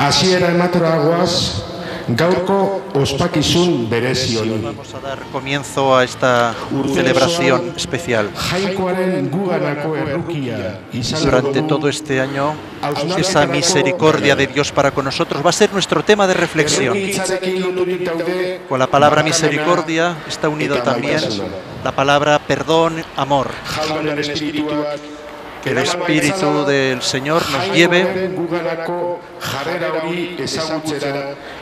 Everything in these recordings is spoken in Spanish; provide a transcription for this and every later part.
Hasiera emateroagoaz gaurko ospakizun berezi honi. Vamos a dar comienzo a esta celebración especial. Durante todo este año, esa misericordia de Dios para con nosotros va a ser nuestro tema de reflexión. Con la palabra misericordia está unido también la palabra perdón, amor. Que el Espíritu del Señor nos lleve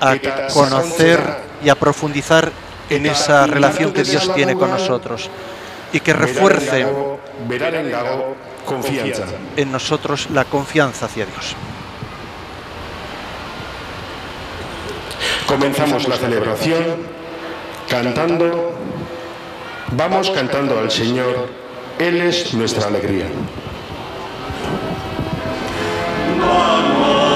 a conocer y a profundizar en esa relación que Dios tiene con nosotros y que refuerce en nosotros la confianza hacia Dios. Comenzamos la celebración cantando, vamos cantando al Señor, Él es nuestra alegría. one.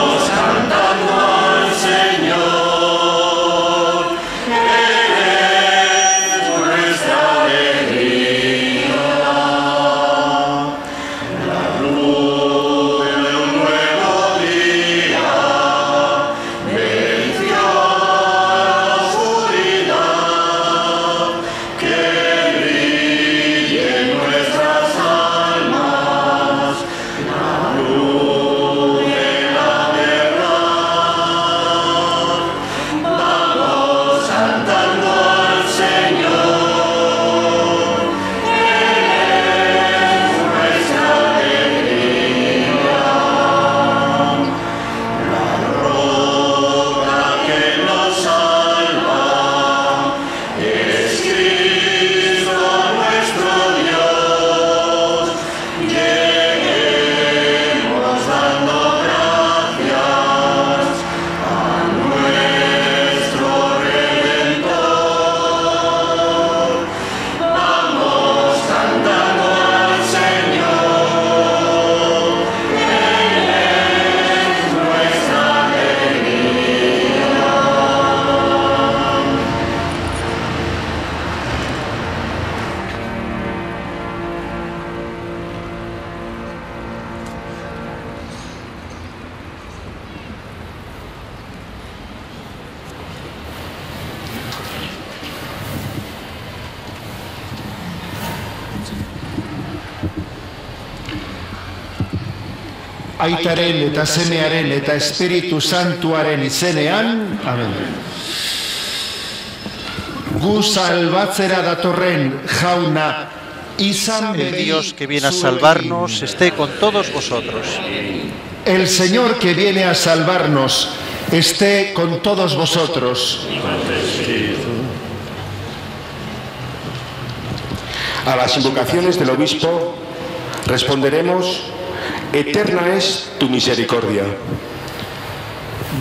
Aitaren eta semearen eta Espiritu Santuaren izenean, amen. Gu salbatzera datorren jauna, izan El Dios que viene a salvarnos esté con todos vosotros. El Señor que viene a salvarnos esté con todos vosotros. A las invocaciones del obispo responderemos, eterna es tu misericordia.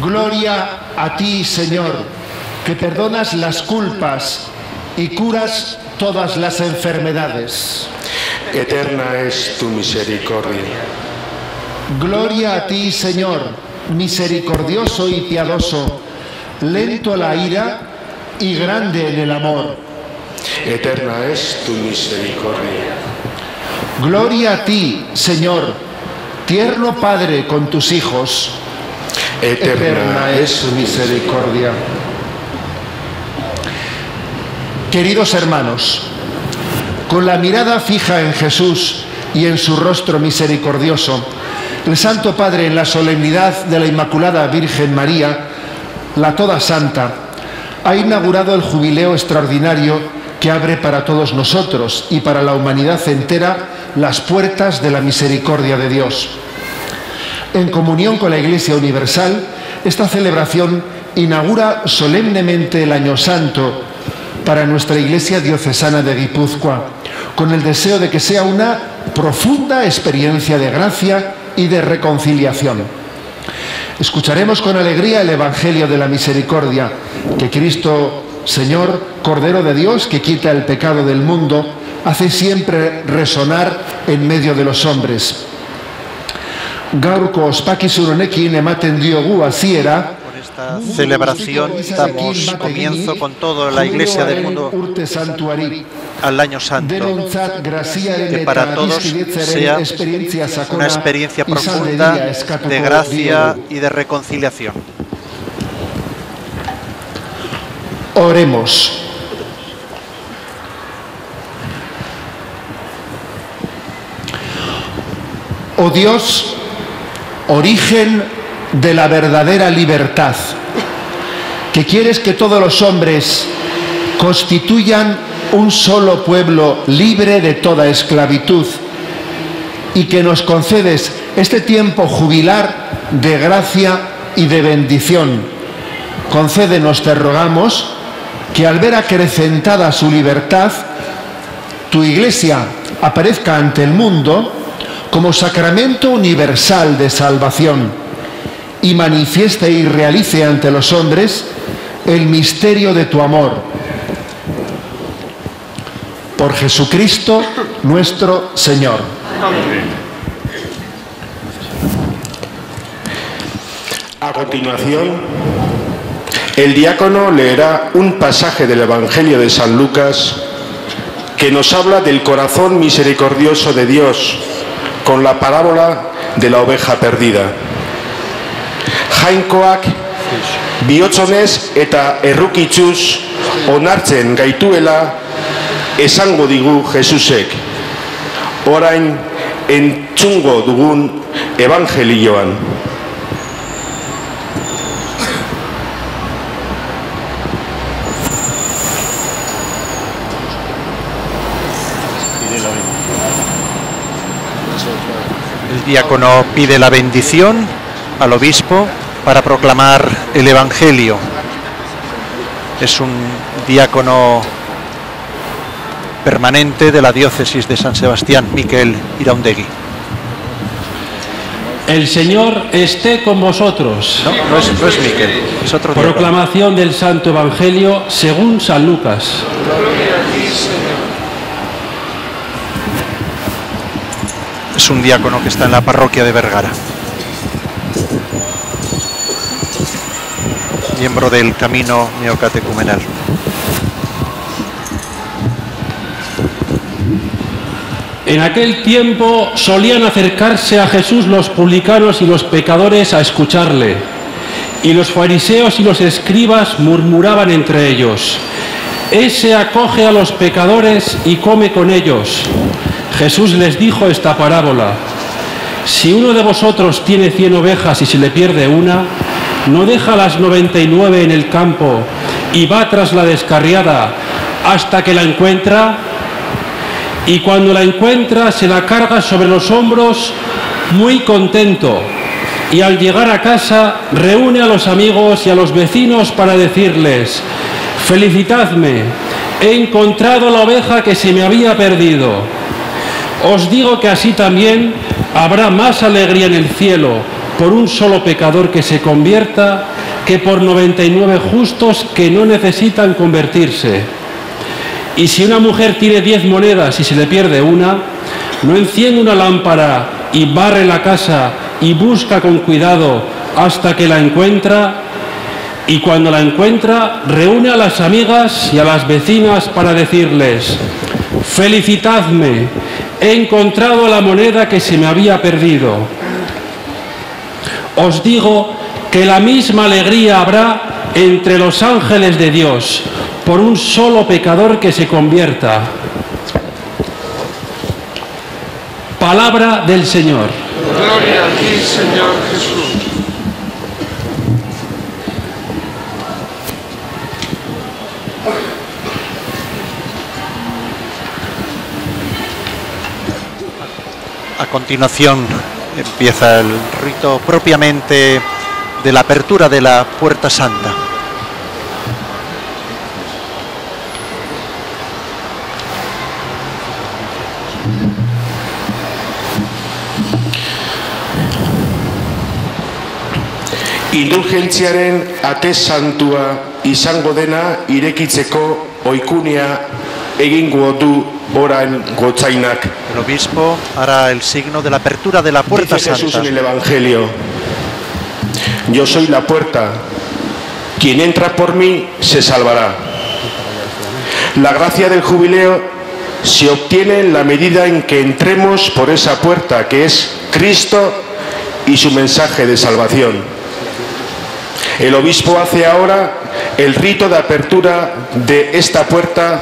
Gloria a ti, Señor, que perdonas las culpas y curas todas las enfermedades. Eterna es tu misericordia. Gloria a ti, Señor, misericordioso y piadoso, lento a la ira y grande en el amor. Eterna es tu misericordia. Gloria a ti, Señor, tierno Padre con tus hijos. Eterna es su misericordia. Queridos hermanos, con la mirada fija en Jesús y en su rostro misericordioso, el Santo Padre en la solemnidad de la Inmaculada Virgen María, la Toda Santa, ha inaugurado el jubileo extraordinario que abre para todos nosotros y para la humanidad entera las puertas de la misericordia de Dios. En comunión con la Iglesia Universal, esta celebración inaugura solemnemente el Año Santo para nuestra Iglesia Diocesana de Guipúzcoa, con el deseo de que sea una profunda experiencia de gracia y de reconciliación. Escucharemos con alegría el Evangelio de la Misericordia, que Cristo, Señor, Cordero de Dios, que quita el pecado del mundo, hace siempre resonar en medio de los hombres. Gaurko ospakizun honekin ematen diogu hasiera esta celebración damos comienzo con toda la Iglesia del mundo al año santo, que para todos sea una experiencia profunda de gracia y de reconciliación. Oremos. Oh Dios, origen de la verdadera libertad, que quieres que todos los hombres constituyan un solo pueblo libre de toda esclavitud y que nos concedes este tiempo jubilar de gracia y de bendición. Concédenos, te rogamos, que al ver acrecentada su libertad, tu iglesia aparezca ante el mundo como sacramento universal de salvación y manifieste y realice ante los hombres el misterio de tu amor. Por Jesucristo nuestro Señor. A continuación, el diácono leerá un pasaje del Evangelio de San Lucas que nos habla del corazón misericordioso de Dios con la parábola de la oveja perdida. Jainkoak bihotzonez eta errukitzuz onartzen gaituela esango digu Jesusek. Orain entzungo dugun evangelioan. El diácono pide la bendición al obispo para proclamar el Evangelio. Es un diácono permanente de la diócesis de San Sebastián, Miquel Iraundegui. El Señor esté con vosotros. No, no es, no es Miquel, es otro diácono. Proclamación del Santo Evangelio según San Lucas. Es un diácono que está en la parroquia de Vergara. Miembro del camino neocatecumenal. En aquel tiempo solían acercarse a Jesús los publicanos y los pecadores a escucharle. Y los fariseos y los escribas murmuraban entre ellos. Ese acoge a los pecadores y come con ellos. Jesús les dijo esta parábola. Si uno de vosotros tiene cien ovejas y se le pierde una, no deja las 99 en el campo y va tras la descarriada hasta que la encuentra y cuando la encuentra se la carga sobre los hombros muy contento y al llegar a casa reúne a los amigos y a los vecinos para decirles, felicitadme, he encontrado la oveja que se me había perdido. Os digo que así también habrá más alegría en el cielo por un solo pecador que se convierta que por 99 justos que no necesitan convertirse. Y si una mujer tiene 10 monedas y se le pierde una, no enciende una lámpara y barre la casa y busca con cuidado hasta que la encuentra y cuando la encuentra reúne a las amigas y a las vecinas para decirles, felicitadme, he encontrado la moneda que se me había perdido. Os digo que la misma alegría habrá entre los ángeles de Dios por un solo pecador que se convierta. Palabra del Señor. Gloria a ti, Señor Jesús. Continuación empieza el rito propiamente de la apertura de la Puerta Santa. Indulgentziaren ate santua izango dena irekitzeko oikunia egingo du orain gotzainak. El obispo hará el signo de la apertura de la Puerta Dice Jesús Santa. en el Evangelio, yo soy la puerta, quien entra por mí se salvará. La gracia del jubileo se obtiene en la medida en que entremos por esa puerta que es Cristo y su mensaje de salvación. El obispo hace ahora el rito de apertura de esta puerta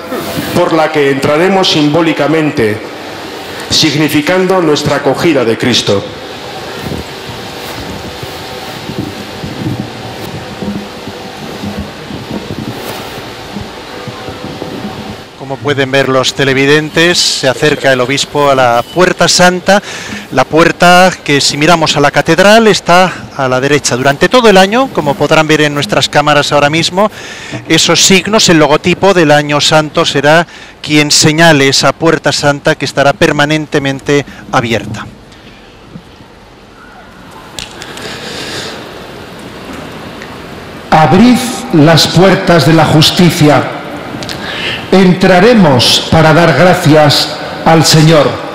por la que entraremos simbólicamente, significando nuestra acogida de Cristo. Como pueden ver los televidentes, se acerca el obispo a la puerta santa, la puerta que si miramos a la catedral está a la derecha. Durante todo el año, como podrán ver en nuestras cámaras ahora mismo, esos signos, el logotipo del año santo será quien señale esa puerta santa que estará permanentemente abierta. Abrid las puertas de la justicia entraremos para dar gracias al Señor.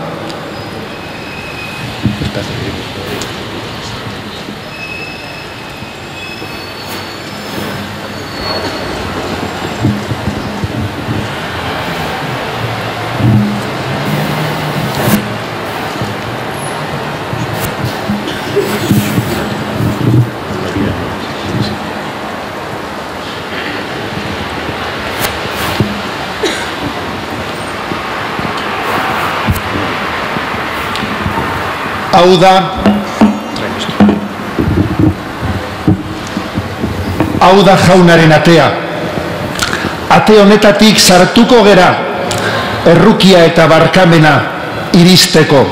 Hau da hau da jaunaren atea. Ate honetatik sartuko gera errukia eta barkamena iristeko.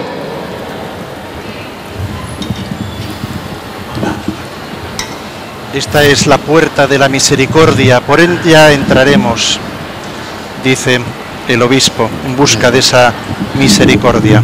Esta es la puerta de la misericordia, por ella entraremos, dice el obispo, en busca de esa misericordia.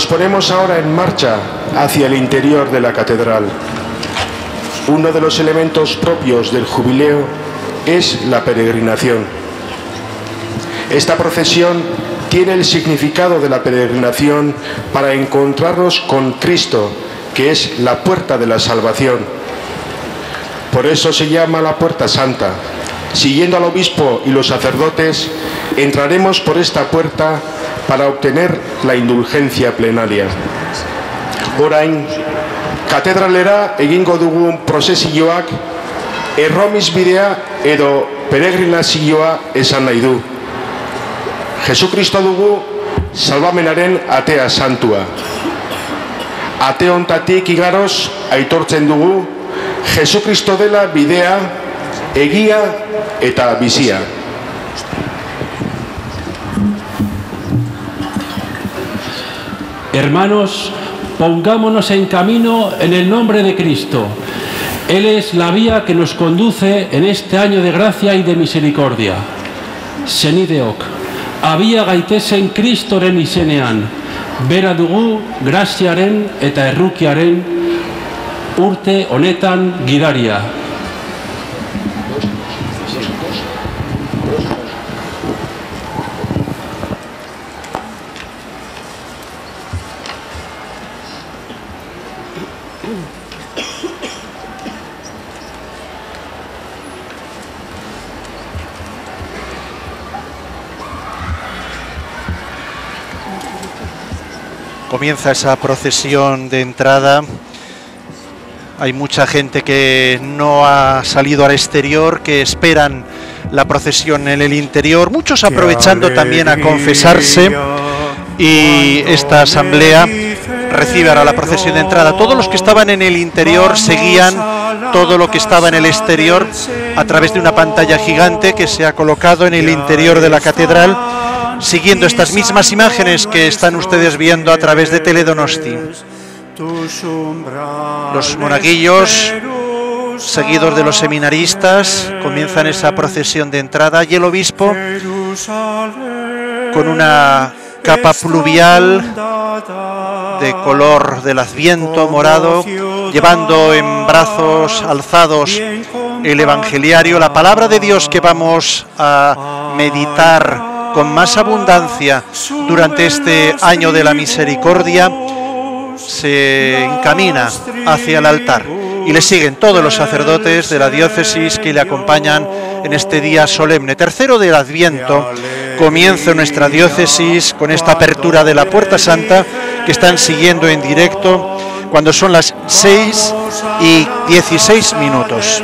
Nos ponemos ahora en marcha hacia el interior de la catedral. Uno de los elementos propios del jubileo es la peregrinación. Esta procesión tiene el significado de la peregrinación para encontrarnos con Cristo, que es la puerta de la salvación. Por eso se llama la puerta santa. Siguiendo al obispo y los sacerdotes, entraremos por esta puerta para obtener la indulgencia plenaria. Orain, katedralera egingo dugun prozesioak erromiz bidea edo peregrinazioa esan nahi du. Jesukristo dugu salvamenaren atea santua. Ate hontatik igaroz aitortzen dugu Jesukristo dela bidea, egia eta bizia. Hermanos, pongámonos en camino en el nombre de Cristo. Él es la vía que nos conduce en este año de gracia y de misericordia. Senideok, había gaitesen Kristoren izenean, bera dugu graziaren eta errukiaren urte honetan gidaria. Comienza esa procesión de entrada. Hay mucha gente que no ha salido al exterior, que esperan la procesión en el interior, muchos aprovechando también a confesarse y esta asamblea recibe ahora la procesión de entrada. Todos los que estaban en el interior seguían todo lo que estaba en el exterior a través de una pantalla gigante que se ha colocado en el interior de la catedral, siguiendo estas mismas imágenes que están ustedes viendo a través de Teledonosti. Los monaguillos, seguidos de los seminaristas, comienzan esa procesión de entrada y el obispo, con una capa pluvial de color del adviento morado, llevando en brazos alzados el evangeliario, la palabra de Dios que vamos a meditar con más abundancia durante este año de la misericordia, se encamina hacia el altar y le siguen todos los sacerdotes de la diócesis que le acompañan en este día solemne. Tercero del Adviento, comienza nuestra diócesis con esta apertura de la Puerta Santa que están siguiendo en directo cuando son las 6 y 16 minutos.